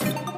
you